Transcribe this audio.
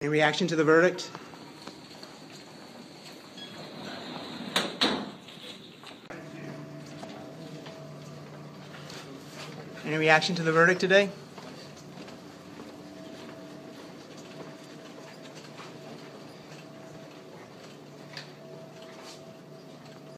Any reaction to the verdict? Any reaction to the verdict today?